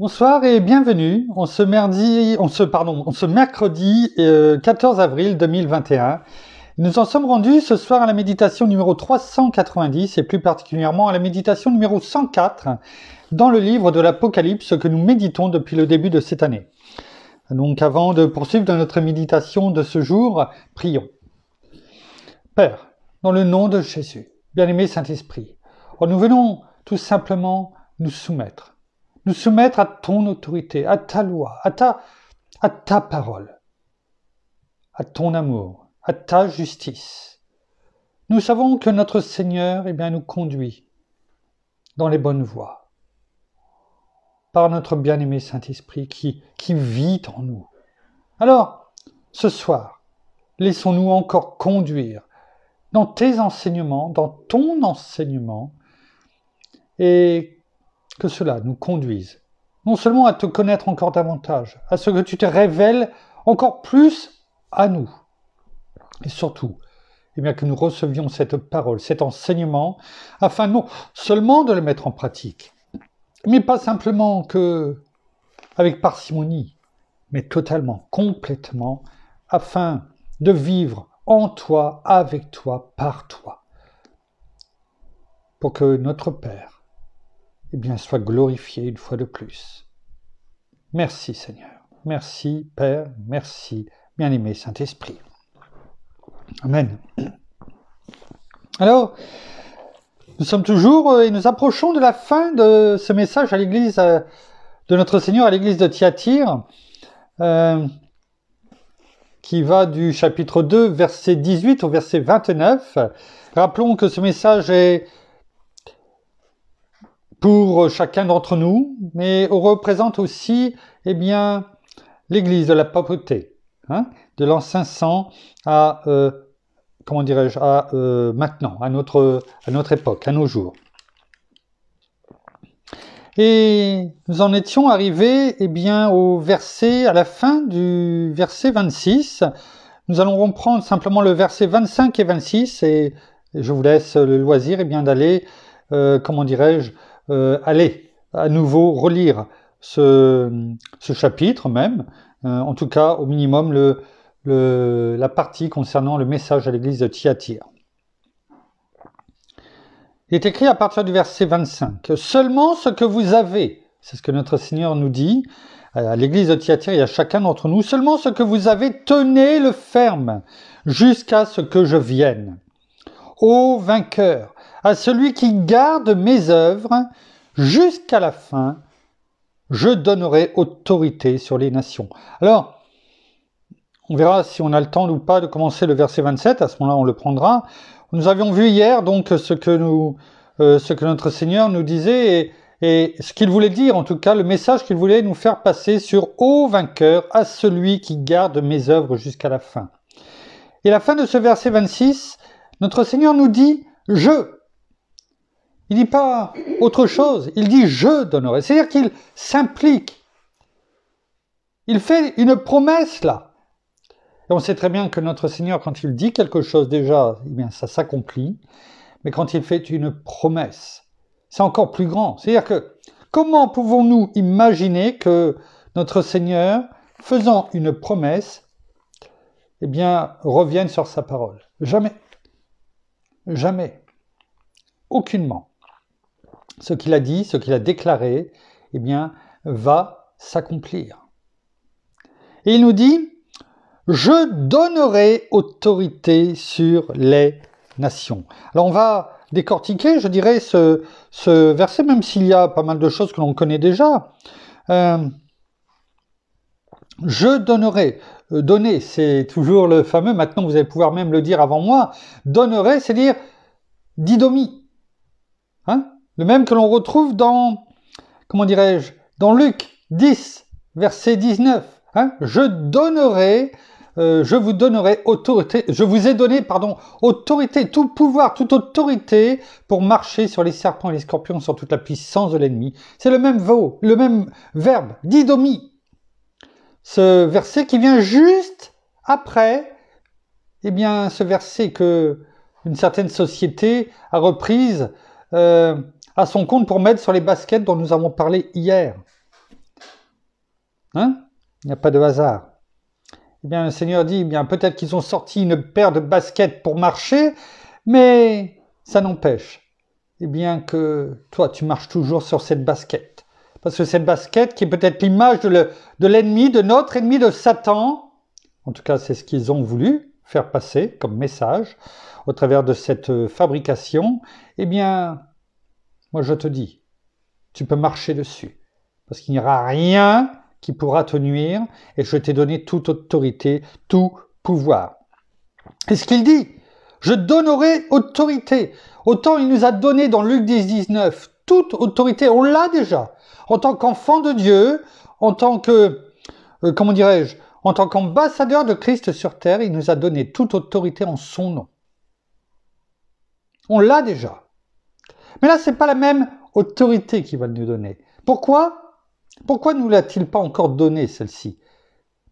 Bonsoir et bienvenue. On se pardon, mercredi euh, 14 avril 2021. Nous en sommes rendus ce soir à la méditation numéro 390 et plus particulièrement à la méditation numéro 104 dans le livre de l'Apocalypse que nous méditons depuis le début de cette année. Donc avant de poursuivre notre méditation de ce jour, prions. Père, dans le nom de Jésus, bien-aimé Saint-Esprit, oh, nous venons tout simplement nous soumettre nous soumettre à ton autorité, à ta loi, à ta, parole, à ton amour, à ta justice. Nous savons que notre Seigneur eh bien, nous conduit dans les bonnes voies par notre bien-aimé Saint-Esprit qui, qui vit en nous. Alors, ce soir, laissons-nous encore conduire dans tes enseignements, dans ton enseignement, et que cela nous conduise non seulement à te connaître encore davantage, à ce que tu te révèles encore plus à nous, et surtout, eh bien, que nous recevions cette parole, cet enseignement, afin non seulement de le mettre en pratique, mais pas simplement que avec parcimonie, mais totalement, complètement, afin de vivre en toi, avec toi, par toi, pour que notre Père eh bien, soit glorifié une fois de plus. Merci Seigneur. Merci Père. Merci bien-aimé Saint-Esprit. Amen. Alors, nous sommes toujours euh, et nous approchons de la fin de ce message à l'église euh, de notre Seigneur à l'église de Thyatire, euh, qui va du chapitre 2, verset 18 au verset 29. Rappelons que ce message est pour chacun d'entre nous, mais on représente aussi, eh bien, l'Église de la papauté, hein, de l'an 500 à, euh, comment dirais-je, à euh, maintenant, à notre, à notre époque, à nos jours. Et nous en étions arrivés, eh bien, au verset, à la fin du verset 26. Nous allons reprendre simplement le verset 25 et 26 et, je vous laisse le loisir, eh bien, d'aller, euh, comment dirais-je, euh, allez à nouveau relire ce, chapitre même, euh, en tout cas au minimum la partie concernant le message à l'église de Thyatire. Il est écrit à partir du verset 25, seulement ce que vous avez, c'est ce que notre Seigneur nous dit, à l'église de Thyatire et à chacun d'entre nous, seulement ce que vous avez, tenez le ferme jusqu'à ce que je vienne. Ô vainqueur, à celui qui garde mes œuvres jusqu'à la fin, je donnerai autorité sur les nations. Alors, on verra si on a le temps ou pas de commencer le verset 27, à ce moment-là on le prendra. Nous avions vu hier donc ce que, nous, euh, ce que notre Seigneur nous disait et, et ce qu'il voulait dire, en tout cas le message qu'il voulait nous faire passer sur Ô vainqueur, à celui qui garde mes œuvres jusqu'à la fin. Et la fin de ce verset 26, notre Seigneur nous dit Je il dit pas autre chose, il dit je donnerai. C'est-à-dire qu'il s'implique. Il fait une promesse là. Et on sait très bien que notre Seigneur, quand il dit quelque chose déjà, eh bien ça s'accomplit. Mais quand il fait une promesse, c'est encore plus grand. C'est-à-dire que comment pouvons-nous imaginer que notre Seigneur, faisant une promesse, eh bien, revienne sur sa parole? Jamais. Jamais. Aucunement ce qu'il a dit, ce qu'il a déclaré, eh bien, va s'accomplir. Et il nous dit, je donnerai autorité sur les nations. Alors on va décortiquer, je dirais, ce, verset, même s'il y a pas mal de choses que l'on connaît déjà. Euh, je donnerai. Euh, donner, c'est toujours le fameux, maintenant vous allez pouvoir même le dire avant moi, donnerai, c'est dire didomie. Hein? Le même que l'on retrouve dans, comment dirais-je, dans Luc 10, verset 19. Hein je donnerai, euh, je vous donnerai autorité, je vous ai donné, pardon, autorité, tout pouvoir, toute autorité pour marcher sur les serpents et les scorpions, sur toute la puissance de l'ennemi. C'est le même veau, le même verbe, didomi. Ce verset qui vient juste après, eh bien, ce verset que une certaine société a reprise euh, à son compte pour mettre sur les baskets dont nous avons parlé hier. Hein? Il n'y a pas de hasard. Eh bien, le Seigneur dit, eh bien, peut-être qu'ils ont sorti une paire de baskets pour marcher, mais ça n'empêche, eh bien, que toi, tu marches toujours sur cette basket. Parce que cette basket, qui est peut-être l'image de l'ennemi, de notre ennemi, de Satan, en tout cas, c'est ce qu'ils ont voulu faire passer comme message au travers de cette euh, fabrication, eh bien, moi je te dis, tu peux marcher dessus. Parce qu'il n'y aura rien qui pourra te nuire, et je t'ai donné toute autorité, tout pouvoir. Et ce qu'il dit, je donnerai autorité. Autant il nous a donné dans Luc 10, 19 toute autorité, on l'a déjà. En tant qu'enfant de Dieu, en tant que, euh, comment dirais-je, en tant qu'ambassadeur de Christ sur terre, il nous a donné toute autorité en son nom. On l'a déjà. Mais là, ce n'est pas la même autorité qu'il va nous donner. Pourquoi Pourquoi ne nous l'a-t-il pas encore donné, celle-ci?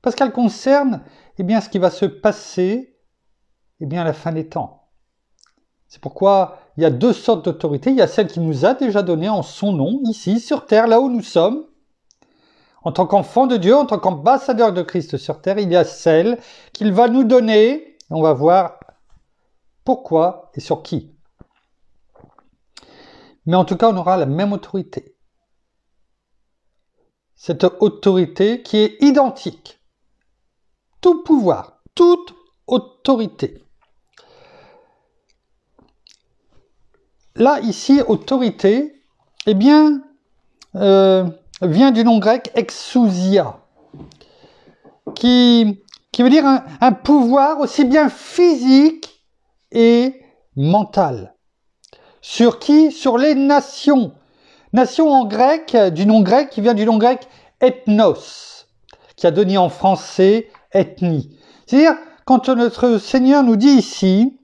Parce qu'elle concerne eh bien, ce qui va se passer eh bien, à la fin des temps. C'est pourquoi il y a deux sortes d'autorité. Il y a celle qui nous a déjà donné en son nom, ici, sur terre, là où nous sommes. En tant qu'enfant de Dieu, en tant qu'ambassadeur de Christ sur terre, il y a celle qu'il va nous donner. On va voir pourquoi et sur qui. Mais en tout cas, on aura la même autorité. Cette autorité qui est identique. Tout pouvoir, toute autorité. là, ici, autorité, eh bien, euh, vient du nom grec exousia, qui, qui veut dire un, pouvoir aussi bien physique et mental. Sur qui? Sur les nations. Nations en grec, du nom grec, qui vient du nom grec ethnos, qui a donné en français ethnie. C'est-à-dire, quand notre Seigneur nous dit ici,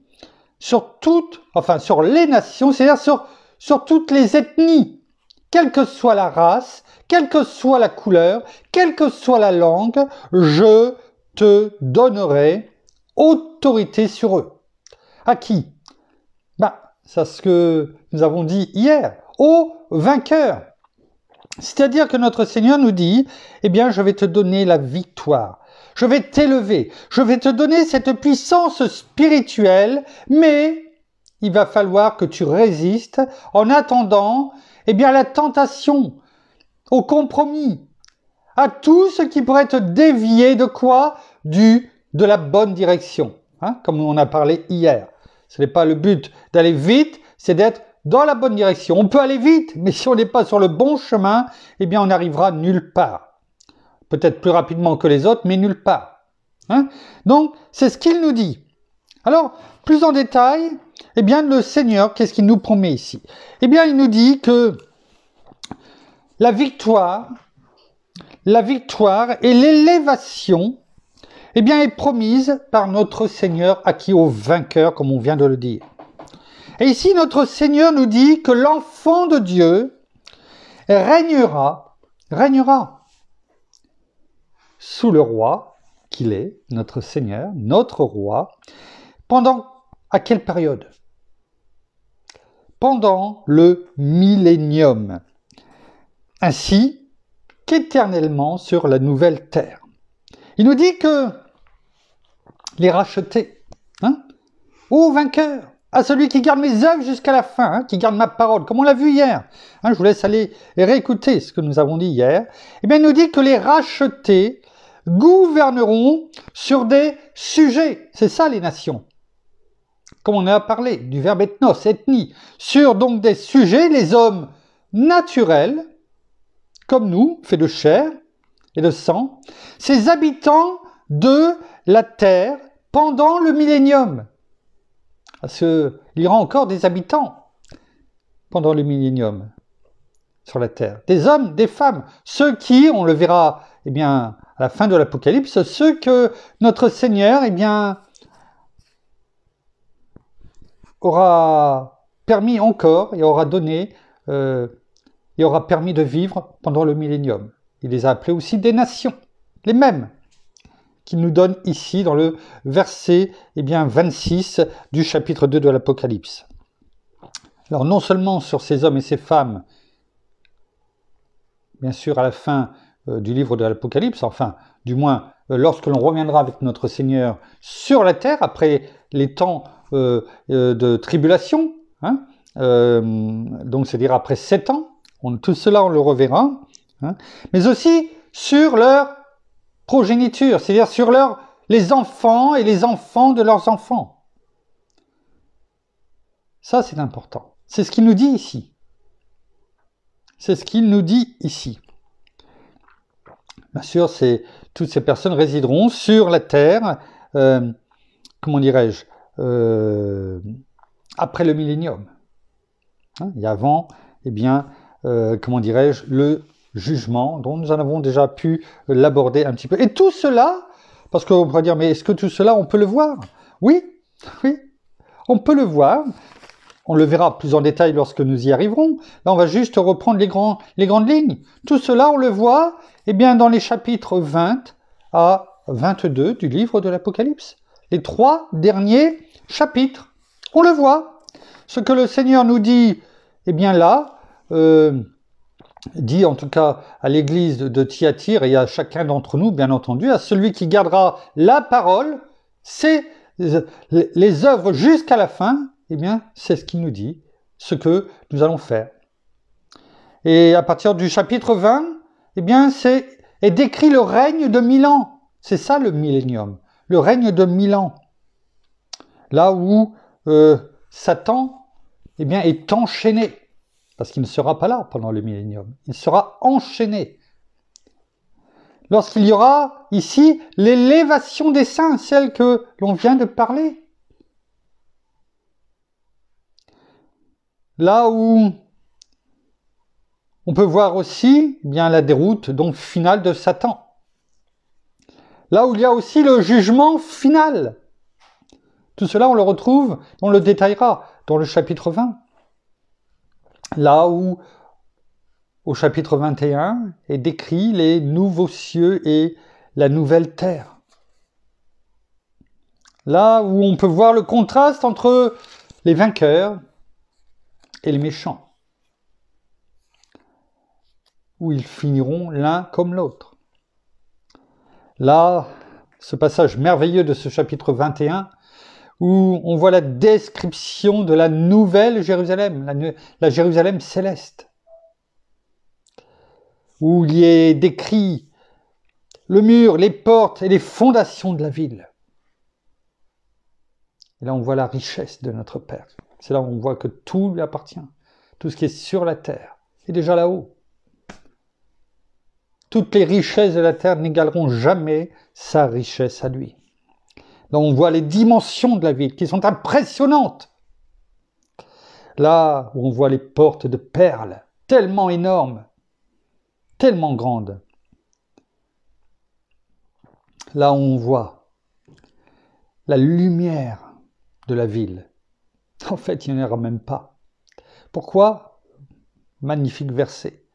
sur toutes, enfin sur les nations, c'est-à-dire sur, sur toutes les ethnies, quelle que soit la race, quelle que soit la couleur, quelle que soit la langue, je te donnerai autorité sur eux. À qui? Bah, c'est ce que nous avons dit hier, aux vainqueurs. C'est-à-dire que notre Seigneur nous dit, eh bien, je vais te donner la victoire je vais t'élever, je vais te donner cette puissance spirituelle, mais il va falloir que tu résistes en attendant, eh bien, la tentation, au compromis, à tout ce qui pourrait te dévier de quoi? Du de la bonne direction, hein, comme on a parlé hier. Ce n'est pas le but d'aller vite, c'est d'être dans la bonne direction. On peut aller vite, mais si on n'est pas sur le bon chemin, eh bien, on n'arrivera nulle part peut-être plus rapidement que les autres, mais nulle part. Hein? Donc, c'est ce qu'il nous dit. Alors, plus en détail, eh bien, le Seigneur, qu'est-ce qu'il nous promet ici? Eh bien, il nous dit que la victoire, la victoire et l'élévation, eh bien, est promise par notre Seigneur acquis au vainqueur, comme on vient de le dire. Et ici, notre Seigneur nous dit que l'enfant de Dieu régnera, régnera sous le roi qu'il est, notre Seigneur, notre roi, pendant à quelle période? Pendant le millénium, ainsi qu'éternellement sur la nouvelle terre. Il nous dit que les rachetés, hein, ô vainqueur, à celui qui garde mes œuvres jusqu'à la fin, hein, qui garde ma parole, comme on l'a vu hier. Hein, je vous laisse aller réécouter ce que nous avons dit hier. Eh bien, il nous dit que les rachetés gouverneront sur des sujets. C'est ça les nations. Comme on a parlé du verbe ethnos, ethnie, sur donc des sujets, les hommes naturels, comme nous, faits de chair et de sang, ces habitants de la terre pendant le millénium. Parce qu'il y aura encore des habitants pendant le millénium sur la terre. Des hommes, des femmes, ceux qui, on le verra eh bien, à la fin de l'Apocalypse, ceux que notre Seigneur, eh bien, aura permis encore et aura donné euh, et aura permis de vivre pendant le millénium. Il les a appelés aussi des nations, les mêmes qu'il nous donne ici dans le verset eh bien, 26 du chapitre 2 de l'Apocalypse. Alors non seulement sur ces hommes et ces femmes, bien sûr à la fin du livre de l'Apocalypse, enfin, du moins, lorsque l'on reviendra avec notre Seigneur sur la terre, après les temps de tribulation, hein, donc c'est-à-dire après sept ans, tout cela on le reverra, hein, mais aussi sur leur progéniture, c'est-à-dire sur les enfants et les enfants de leurs enfants. Ça, c'est important. C'est ce qu'il nous dit ici. C'est ce qu'il nous dit ici. Bien sûr, toutes ces personnes résideront sur la terre, euh, comment dirais-je, euh, après le millénium. Hein, et avant, eh bien, euh, comment dirais-je, le jugement, dont nous en avons déjà pu l'aborder un petit peu. Et tout cela, parce qu'on pourrait dire, mais est-ce que tout cela, on peut le voir? Oui, oui, on peut le voir. On le verra plus en détail lorsque nous y arriverons. Là, on va juste reprendre les, grands, les grandes lignes. Tout cela, on le voit eh bien, dans les chapitres 20 à 22 du livre de l'Apocalypse. Les trois derniers chapitres. On le voit. Ce que le Seigneur nous dit, eh bien là, euh, dit en tout cas à l'église de Thyatire et à chacun d'entre nous, bien entendu, à celui qui gardera la parole, c'est les œuvres jusqu'à la fin, eh bien, c'est ce qu'il nous dit, ce que nous allons faire. Et à partir du chapitre 20, eh bien, c'est est décrit le règne de mille ans. C'est ça le millénium, le règne de mille ans. Là où euh, Satan, eh bien, est enchaîné parce qu'il ne sera pas là pendant le millénium. Il sera enchaîné. Lorsqu'il y aura ici l'élévation des saints, celle que l'on vient de parler. Là où on peut voir aussi bien la déroute donc finale de Satan. Là où il y a aussi le jugement final. Tout cela, on le retrouve, on le détaillera dans le chapitre 20 là où au chapitre 21 est décrit les nouveaux cieux et la nouvelle terre. Là où on peut voir le contraste entre les vainqueurs et les méchants, où ils finiront l'un comme l'autre. Là, ce passage merveilleux de ce chapitre 21 où on voit la description de la nouvelle Jérusalem, la, Jérusalem céleste, où il y est décrit le mur, les portes et les fondations de la ville. Et là, on voit la richesse de notre Père. C'est là où on voit que tout lui appartient. Tout ce qui est sur la terre est déjà là-haut. Toutes les richesses de la terre n'égaleront jamais sa richesse à lui on voit les dimensions de la ville qui sont impressionnantes. Là où on voit les portes de perles, tellement énormes, tellement grandes. Là où on voit la lumière de la ville. En fait, il n'y en aura même pas. Pourquoi? Magnifique verset.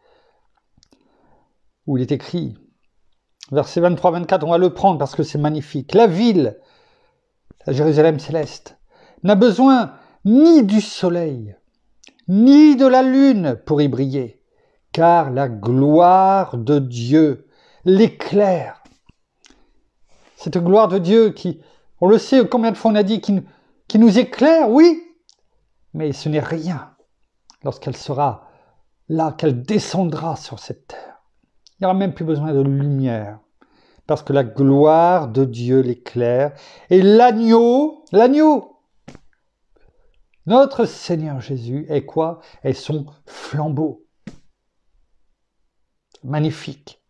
Où il est écrit, verset 23-24, on va le prendre parce que c'est magnifique. La ville la Jérusalem céleste, n'a besoin ni du soleil, ni de la lune pour y briller, car la gloire de Dieu l'éclaire. Cette gloire de Dieu qui, on le sait combien de fois on a dit, qui, qui nous éclaire, oui, mais ce n'est rien lorsqu'elle sera là, qu'elle descendra sur cette terre. Il n'y aura même plus besoin de lumière parce que la gloire de Dieu l'éclaire, et l'agneau, l'agneau, notre Seigneur Jésus est quoi? Est son flambeau. Magnifique.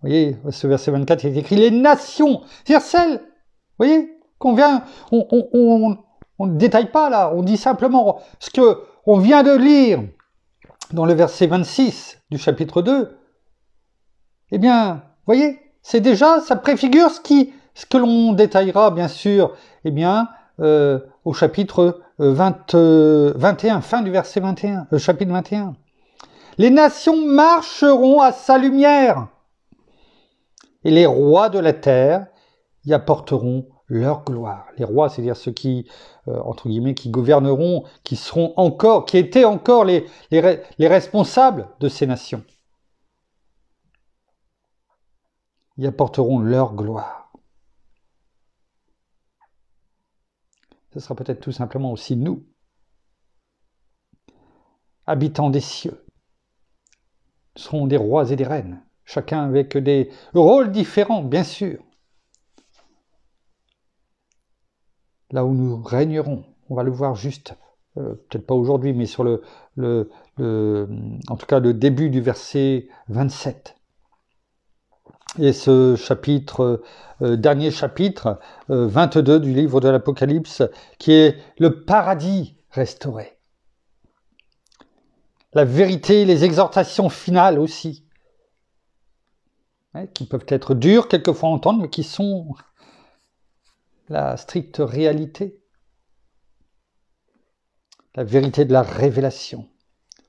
Vous voyez, ce verset 24, il est écrit les nations, c'est-à-dire celles, vous voyez, qu'on vient, on ne détaille pas là, on dit simplement ce que on vient de lire dans le verset 26 du chapitre 2. Eh bien, voyez, c'est déjà, ça préfigure ce, qui, ce que l'on détaillera, bien sûr, eh bien, euh, au chapitre 20, euh, 21, euh, fin du verset 21, le chapitre 21. Les nations marcheront à sa lumière, et les rois de la terre y apporteront leur gloire. Les rois, c'est-à-dire ceux qui, entre guillemets, qui gouverneront, qui seront encore, qui étaient encore les, les responsables de ces nations. Y apporteront leur gloire. Ce sera peut-être tout simplement aussi nous, habitants des cieux. Serons des rois et des reines, chacun avec des rôles différents, bien sûr. Là où nous régnerons, on va le voir juste, euh, peut-être pas aujourd'hui, mais sur le, le, en tout cas le début du verset 27. Et ce chapitre, euh, dernier chapitre, 22 euh, du livre de l'Apocalypse, qui est le paradis restauré. La vérité, les exhortations finales aussi, hein, qui peuvent être dures quelquefois à entendre, mais qui sont la stricte réalité. La vérité de la révélation,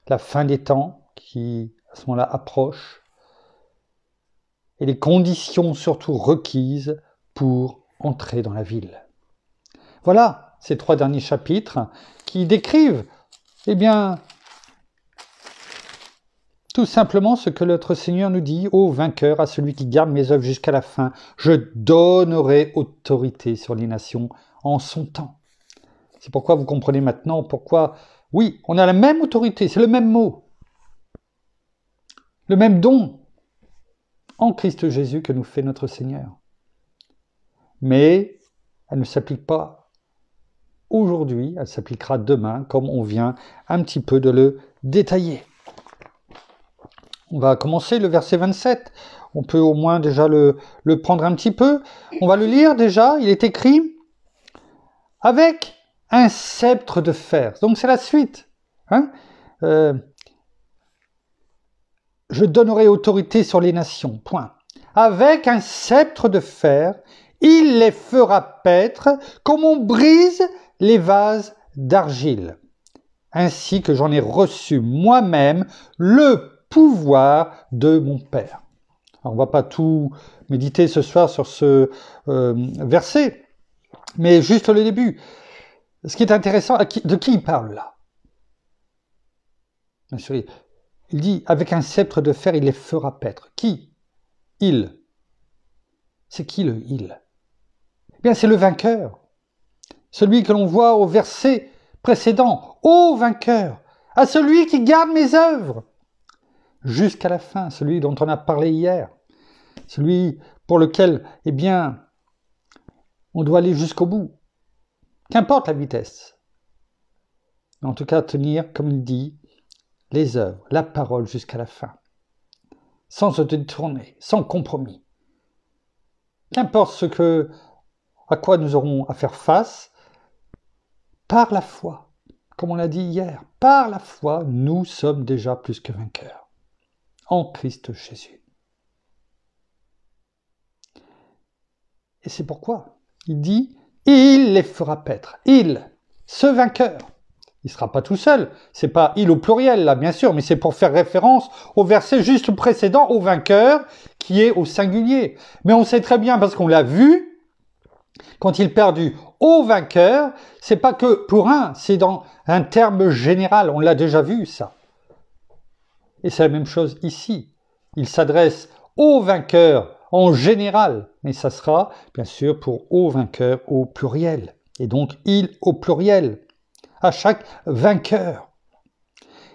la fin des temps qui à ce moment-là approche, et les conditions surtout requises pour entrer dans la ville. Voilà ces trois derniers chapitres qui décrivent, eh bien, tout simplement ce que notre Seigneur nous dit, ô vainqueur, à celui qui garde mes œuvres jusqu'à la fin, je donnerai autorité sur les nations en son temps. C'est pourquoi vous comprenez maintenant pourquoi, oui, on a la même autorité, c'est le même mot, le même don, en Christ Jésus que nous fait notre Seigneur. Mais elle ne s'applique pas aujourd'hui, elle s'appliquera demain, comme on vient un petit peu de le détailler. On va commencer le verset 27. On peut au moins déjà le, prendre un petit peu. On va le lire déjà. Il est écrit avec un sceptre de fer. Donc c'est la suite. Hein euh, je donnerai autorité sur les nations. Point. Avec un sceptre de fer, il les fera paître comme on brise les vases d'argile, ainsi que j'en ai reçu moi-même le pouvoir de mon Père. on ne va pas tout méditer ce soir sur ce euh, verset, mais juste le début. Ce qui est intéressant, de qui il parle là? Il dit, avec un sceptre de fer, il les fera paître. Qui? Il. C'est qui le il? Eh bien, c'est le vainqueur. Celui que l'on voit au verset précédent. Ô vainqueur, à celui qui garde mes œuvres. Jusqu'à la fin, celui dont on a parlé hier. Celui pour lequel, eh bien, on doit aller jusqu'au bout. Qu'importe la vitesse. En tout cas, tenir, comme il dit, les œuvres, la parole jusqu'à la fin, sans se détourner, sans compromis. Qu'importe ce que, à quoi nous aurons à faire face, par la foi, comme on l'a dit hier, par la foi, nous sommes déjà plus que vainqueurs en Christ Jésus. Et c'est pourquoi il dit, il les fera paître, il, ce vainqueur. Il ne sera pas tout seul. C'est pas il au pluriel là, bien sûr, mais c'est pour faire référence au verset juste précédent, au vainqueur, qui est au singulier. Mais on sait très bien parce qu'on l'a vu, quand il perd du au vainqueur, c'est pas que pour un, c'est dans un terme général. On l'a déjà vu ça. Et c'est la même chose ici. Il s'adresse au vainqueur en général, mais ça sera bien sûr pour au vainqueur au pluriel. Et donc il au pluriel à chaque vainqueur.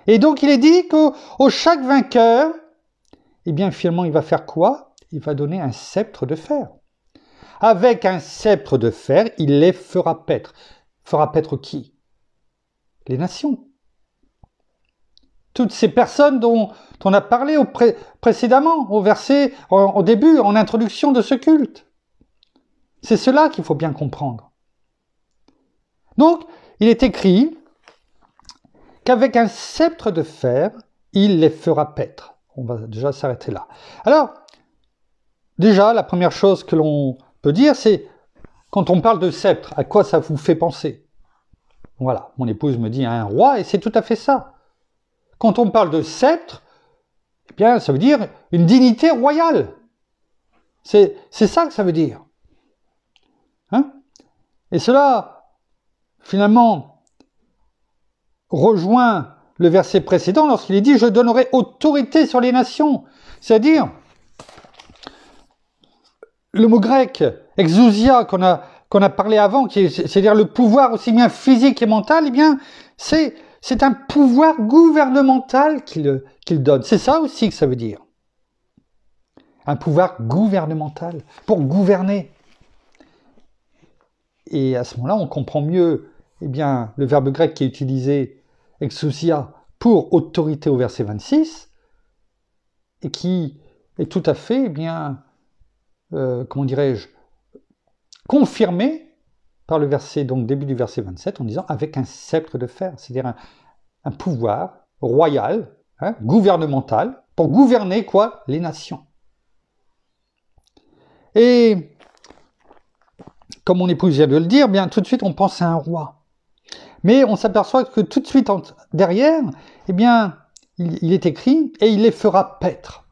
Et donc il est dit qu'au chaque vainqueur, eh bien finalement il va faire quoi? Il va donner un sceptre de fer. Avec un sceptre de fer, il les fera paître. Fera paître qui? Les nations. Toutes ces personnes dont on a parlé précédemment, au verset, au début, en introduction de ce culte. C'est cela qu'il faut bien comprendre. Donc, il est écrit qu'avec un sceptre de fer, il les fera paître. On va déjà s'arrêter là. Alors, déjà, la première chose que l'on peut dire, c'est quand on parle de sceptre, à quoi ça vous fait penser? Voilà, mon épouse me dit un roi, et c'est tout à fait ça. Quand on parle de sceptre, eh bien, ça veut dire une dignité royale. C'est ça que ça veut dire. Hein? Et cela finalement rejoint le verset précédent lorsqu'il est dit Je donnerai autorité sur les nations. C'est-à-dire, le mot grec, exousia, qu'on a, qu'on a parlé avant, c'est-à-dire le pouvoir aussi bien physique et mental, eh bien, c'est, un pouvoir gouvernemental qu'il, qu'il donne. C'est ça aussi que ça veut dire. Un pouvoir gouvernemental, pour gouverner. Et à ce moment-là, on comprend mieux eh bien, le verbe grec qui est utilisé, exousia, pour autorité au verset 26, et qui est tout à fait, eh bien, euh, comment dirais-je, confirmé par le verset, donc début du verset 27, en disant avec un sceptre de fer, c'est-à-dire un, pouvoir royal, hein, gouvernemental, pour gouverner quoi Les nations. Et comme mon épouse vient de le dire, bien tout de suite on pense à un roi. Mais on s'aperçoit que tout de suite derrière, eh bien, il, est écrit et il les fera paître.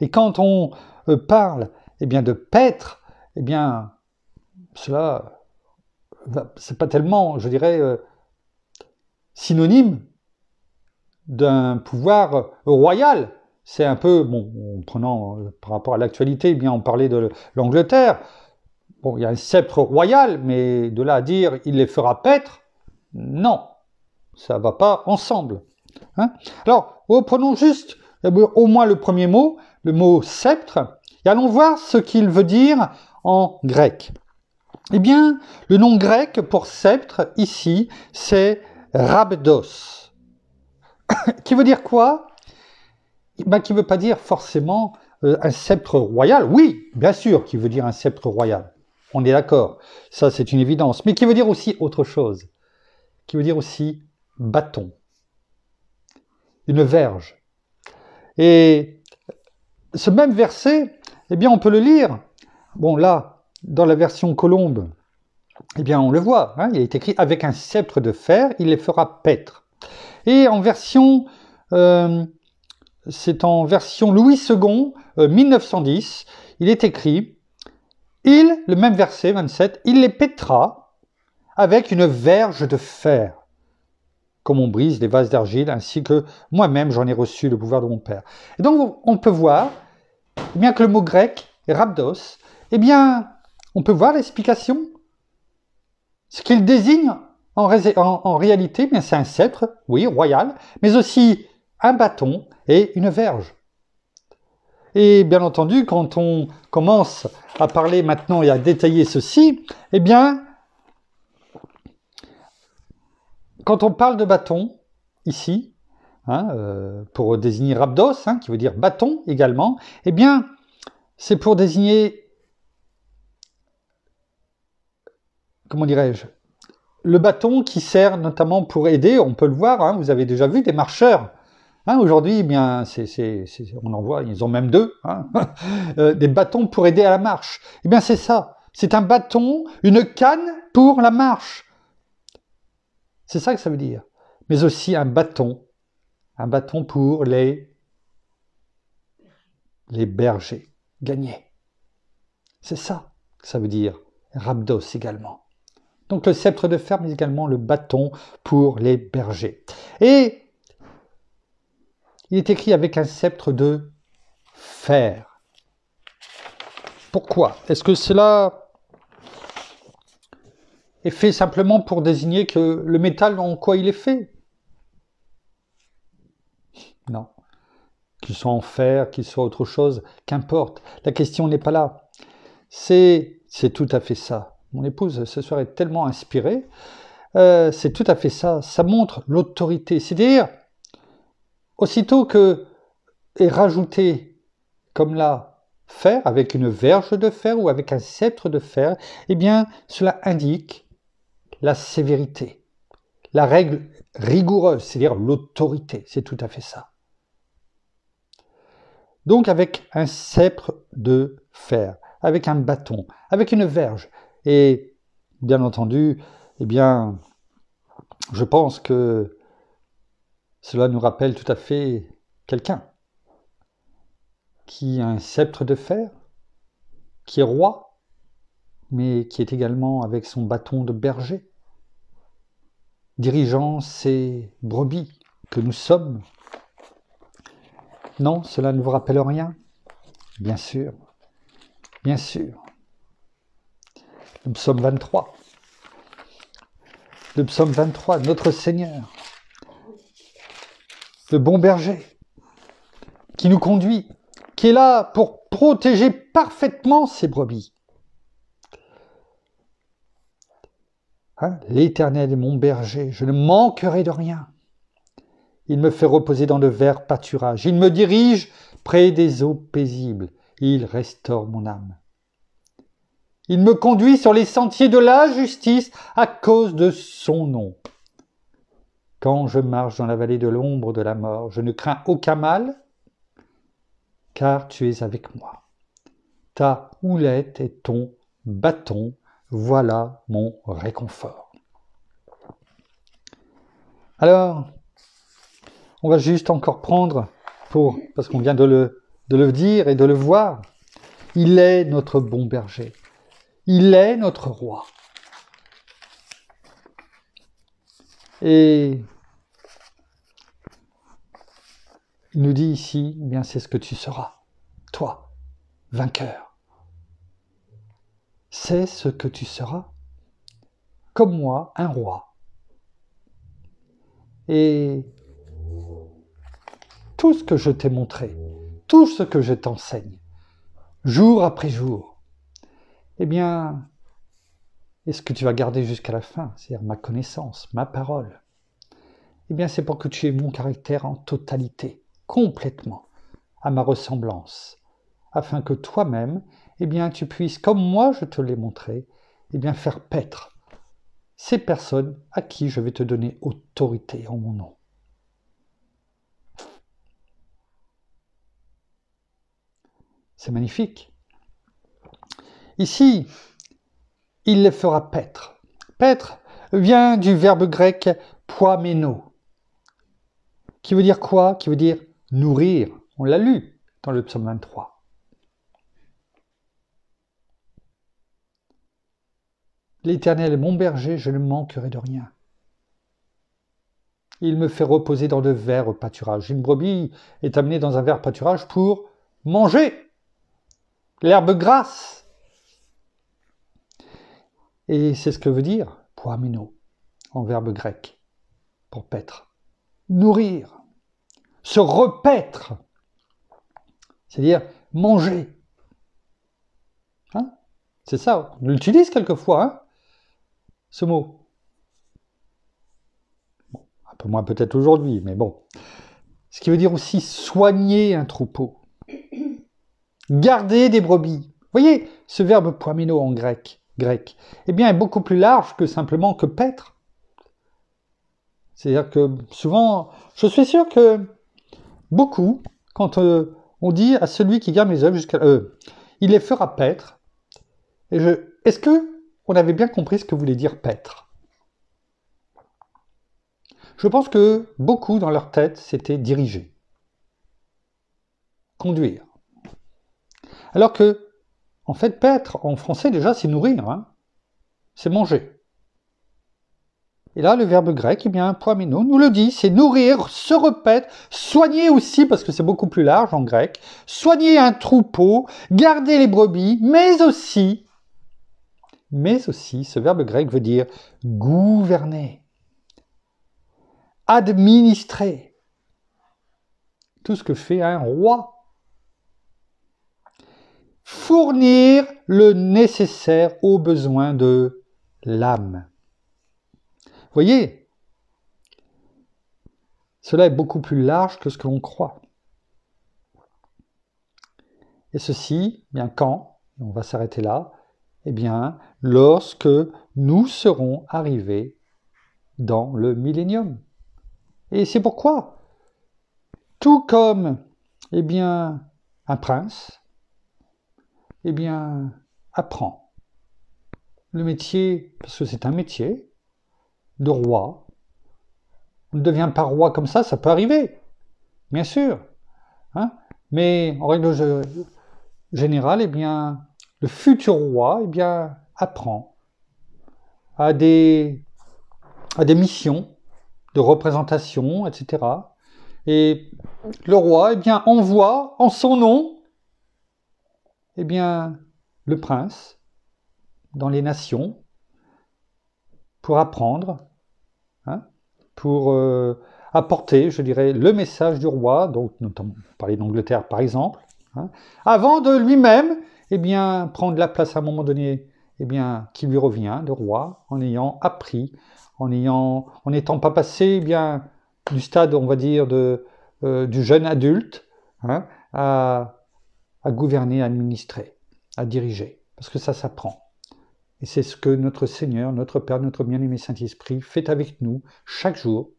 Et quand on euh, parle eh bien, de paître, eh bien, cela, c'est pas tellement, je dirais, euh, synonyme d'un pouvoir royal. C'est un peu, bon, en prenant euh, par rapport à l'actualité, eh bien, on parlait de l'Angleterre. Bon, il y a un sceptre royal, mais de là à dire il les fera paître, non, ça va pas ensemble. Hein. Alors, prenons juste eh au moins le premier mot, le mot sceptre, et allons voir ce qu'il veut dire en grec. Eh bien, le nom grec pour sceptre ici, c'est rabdos. qui veut dire quoi? Ben, Qui ne veut pas dire forcément euh, un sceptre royal. Oui, bien sûr, qui veut dire un sceptre royal. On est d'accord. Ça, c'est une évidence. Mais qui veut dire aussi autre chose? Qui veut dire aussi bâton. Une verge. Et ce même verset, eh bien, on peut le lire. Bon, là, dans la version Colombe, eh bien, on le voit. Hein, il est écrit avec un sceptre de fer, il les fera paître. Et en version, euh, c'est en version Louis II, 1910, euh, il est écrit il, le même verset 27, il les pètera avec une verge de fer, comme on brise les vases d'argile, ainsi que moi-même j'en ai reçu le pouvoir de mon Père. Et donc on peut voir, bien que le mot grec, rhabdos, eh bien, on peut voir l'explication. Ce qu'il désigne en, réalité, c'est un sceptre, oui, royal, mais aussi un bâton et une verge. Et bien entendu, quand on commence à parler maintenant et à détailler ceci, eh bien, quand on parle de bâton, ici, hein, euh, pour désigner rabdos, hein, qui veut dire bâton également, eh bien, c'est pour désigner, comment dirais-je, le bâton qui sert notamment pour aider, on peut le voir, hein, vous avez déjà vu des marcheurs Hein, aujourd'hui, eh on en voit, ils ont même deux, euh, des bâtons pour aider à la marche. Eh bien, c'est ça. C'est un bâton, une canne pour la marche. C'est ça que ça veut dire. Mais aussi un bâton, un bâton pour les, les bergers gagnés. C'est ça que ça veut dire. Rabdos également. Donc le sceptre de fer, mais également le bâton pour les bergers. Et il est écrit avec un sceptre de fer. Pourquoi? Est-ce que cela est fait simplement pour désigner que le métal en quoi il est fait Non. Qu'il soit en fer, qu'il soit autre chose, qu'importe. La question n'est pas là. C'est, c'est tout à fait ça. Mon épouse ce soir est tellement inspirée. Euh, c'est tout à fait ça. Ça montre l'autorité. C'est-à-dire, Aussitôt que est rajouté, comme là, fer, avec une verge de fer ou avec un sceptre de fer, eh bien, cela indique la sévérité, la règle rigoureuse, c'est-à-dire l'autorité. C'est tout à fait ça. Donc avec un sceptre de fer, avec un bâton, avec une verge. Et bien entendu, eh bien, je pense que cela nous rappelle tout à fait quelqu'un qui a un sceptre de fer, qui est roi, mais qui est également avec son bâton de berger, dirigeant ces brebis que nous sommes. Non, cela ne vous rappelle rien? Bien sûr, bien sûr. Le psaume 23. Le psaume 23, notre Seigneur, le bon berger, qui nous conduit, qui est là pour protéger parfaitement ses brebis. Hein, L'Éternel est mon berger, je ne manquerai de rien. Il me fait reposer dans de verts pâturages, il me dirige près des eaux paisibles, il restaure mon âme. Il me conduit sur les sentiers de la justice à cause de son nom. Quand je marche dans la vallée de l'ombre de la mort, je ne crains aucun mal, car tu es avec moi. Ta houlette et ton bâton, voilà mon réconfort. Alors, on va juste encore prendre pour, parce qu'on vient de le, dire et de le voir, il est notre bon berger. Il est notre roi. Et il nous dit ici, eh bien c'est ce que tu seras, toi, vainqueur. C'est ce que tu seras, comme moi, un roi. Et tout ce que je t'ai montré, tout ce que je t'enseigne, jour après jour, eh bien, est-ce que tu vas garder jusqu'à la fin, c'est-à-dire ma connaissance, ma parole? Eh bien, c'est pour que tu aies mon caractère en totalité, complètement, à ma ressemblance, afin que toi-même, eh bien, tu puisses, comme moi je te l'ai montré, eh bien, faire paître ces personnes à qui je vais te donner autorité en mon nom. C'est magnifique. Ici, il les fera paître. Paître vient du verbe grec poiméno, qui veut dire quoi? Qui veut dire nourrir. On l'a lu dans le psaume 23. L'Éternel est mon berger, je ne manquerai de rien. Il me fait reposer dans de verts pâturages. Une brebis est amenée dans un vert pâturage pour manger l'herbe grasse. Et c'est ce que veut dire poamino en verbe grec pour paître. Nourrir, se repaître, c'est-à-dire manger. Hein? C'est ça, on l'utilise quelquefois, hein? Ce mot. un peu moins peut-être aujourd'hui, mais bon. Ce qui veut dire aussi soigner un troupeau, garder des brebis. Voyez, ce verbe poamino en grec, grec, eh bien, est beaucoup plus large que simplement que paître. C'est-à-dire que souvent, je suis sûr que beaucoup, quand euh, on dit à celui qui garde mes œuvres jusqu'à eux, il les fera paître. Et je, est-ce que on avait bien compris ce que voulait dire paître Je pense que beaucoup dans leur tête, c'était diriger, conduire. Alors que en fait, paître, en français déjà, c'est nourrir, hein. c'est manger. Et là, le verbe grec, eh bien, poamino, nous le dit, c'est nourrir, se repaître, soigner aussi, parce que c'est beaucoup plus large en grec, soigner un troupeau, garder les brebis, mais aussi, mais aussi, ce verbe grec veut dire gouverner, administrer, tout ce que fait un roi fournir le nécessaire aux besoins de l'âme. Voyez, cela est beaucoup plus large que ce que l'on croit. Et ceci, bien quand, on va s'arrêter là, eh bien, lorsque nous serons arrivés dans le millénium. Et c'est pourquoi, tout comme, eh un prince, eh bien, apprends le métier, parce que c'est un métier, de roi. On ne devient pas roi comme ça, ça peut arriver, bien sûr. Hein Mais en règle générale, eh bien, le futur roi, eh apprend à des, à des missions de représentation, etc. Et le roi, eh bien, envoie en son nom eh bien, le prince dans les nations pour apprendre, hein, pour euh, apporter, je dirais, le message du roi, donc notamment parler d'Angleterre par exemple, hein, avant de lui-même, eh bien, prendre la place à un moment donné, eh bien, qui lui revient de roi, en ayant appris, en ayant, en n'étant pas passé, eh bien, du stade, on va dire, de, euh, du jeune adulte, hein, à, à gouverner, à administrer, à diriger, parce que ça s'apprend. Et c'est ce que notre Seigneur, notre Père, notre bien-aimé Saint-Esprit fait avec nous chaque jour,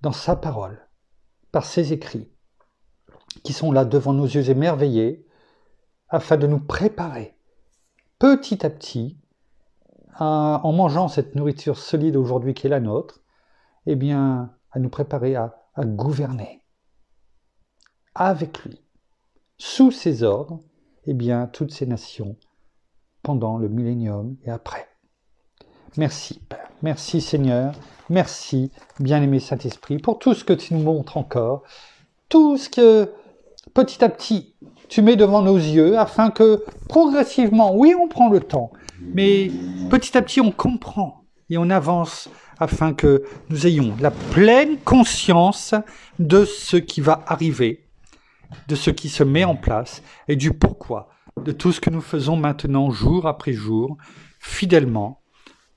dans sa parole, par ses écrits, qui sont là devant nos yeux émerveillés, afin de nous préparer petit à petit, en mangeant cette nourriture solide aujourd'hui qui est la nôtre, eh bien, à nous préparer à, gouverner avec lui, sous ses ordres, eh bien, toutes ces nations pendant le millénium et après. Merci, Père. Merci, Seigneur. Merci, bien-aimé Saint-Esprit, pour tout ce que tu nous montres encore, tout ce que petit à petit tu mets devant nos yeux, afin que progressivement, oui, on prend le temps, mais petit à petit, on comprend et on avance afin que nous ayons la pleine conscience de ce qui va arriver, de ce qui se met en place et du pourquoi de tout ce que nous faisons maintenant jour après jour, fidèlement,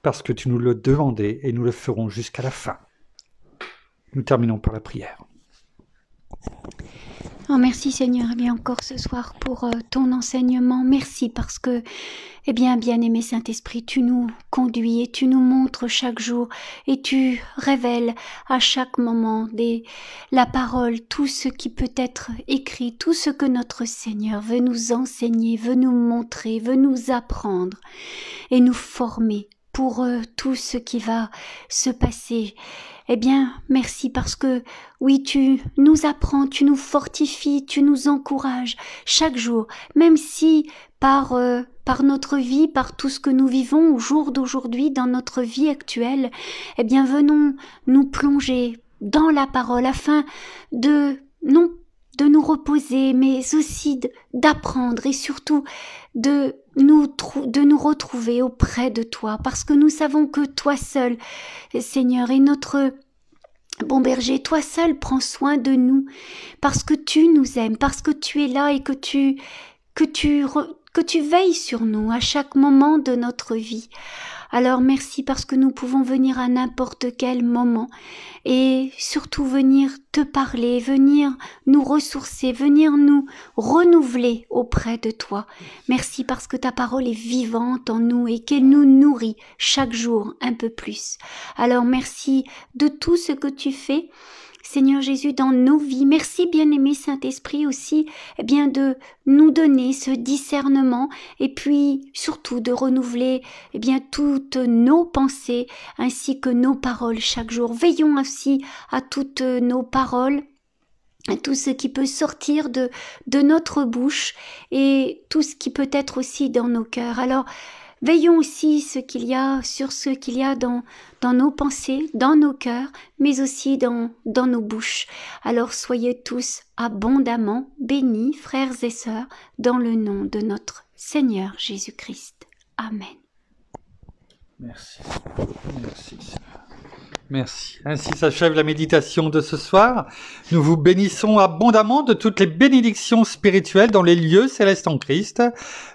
parce que tu nous le demandais et nous le ferons jusqu'à la fin. Nous terminons par la prière. Oh, merci Seigneur, et bien encore ce soir pour euh, ton enseignement. Merci parce que, eh bien, bien-aimé Saint-Esprit, tu nous conduis et tu nous montres chaque jour et tu révèles à chaque moment la parole, tout ce qui peut être écrit, tout ce que notre Seigneur veut nous enseigner, veut nous montrer, veut nous apprendre et nous former pour euh, tout ce qui va se passer. Eh bien, merci parce que oui, tu nous apprends, tu nous fortifies, tu nous encourages chaque jour, même si par euh, par notre vie, par tout ce que nous vivons au jour d'aujourd'hui dans notre vie actuelle, eh bien, venons nous plonger dans la parole afin de non de nous reposer, mais aussi d'apprendre et surtout de nous, retrouver auprès de toi, parce que nous savons que toi seul, Seigneur, est notre bon berger, toi seul prends soin de nous, parce que tu nous aimes, parce que tu es là et que tu, que tu, que tu veilles sur nous à chaque moment de notre vie. Alors merci parce que nous pouvons venir à n'importe quel moment et surtout venir te parler, venir nous ressourcer, venir nous renouveler auprès de toi. Merci parce que ta parole est vivante en nous et qu'elle nous nourrit chaque jour un peu plus. Alors merci de tout ce que tu fais Seigneur Jésus, dans nos vies. Merci, bien-aimé Saint-Esprit, aussi, eh bien, de nous donner ce discernement et puis surtout de renouveler, eh bien, toutes nos pensées ainsi que nos paroles chaque jour. Veillons aussi à toutes nos paroles à tout ce qui peut sortir de, de notre bouche et tout ce qui peut être aussi dans nos cœurs. Alors, Veillons aussi ce qu'il y a sur ce qu'il y a dans, nos pensées, dans nos cœurs, mais aussi dans, nos bouches. Alors soyez tous abondamment bénis, frères et sœurs, dans le nom de notre Seigneur Jésus-Christ. Amen. Merci Merci. Ainsi s'achève la méditation de ce soir. Nous vous bénissons abondamment de toutes les bénédictions spirituelles dans les lieux célestes en Christ.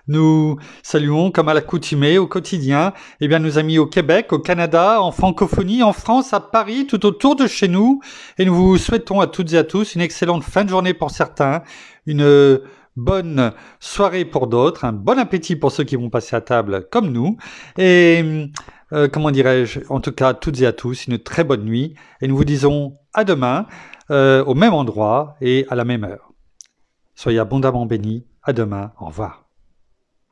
Nous saluons, comme à l'accoutumée, au quotidien, eh bien, nos amis au Québec, au Canada, en francophonie, en France, à Paris, tout autour de chez nous. Et nous vous souhaitons à toutes et à tous une excellente fin de journée pour certains, une bonne soirée pour d'autres, un bon appétit pour ceux qui vont passer à table comme nous. Et euh, comment dirais-je, en tout cas, toutes et à tous, une très bonne nuit. Et nous vous disons à demain, euh, au même endroit et à la même heure. Soyez abondamment bénis. À demain. Au revoir.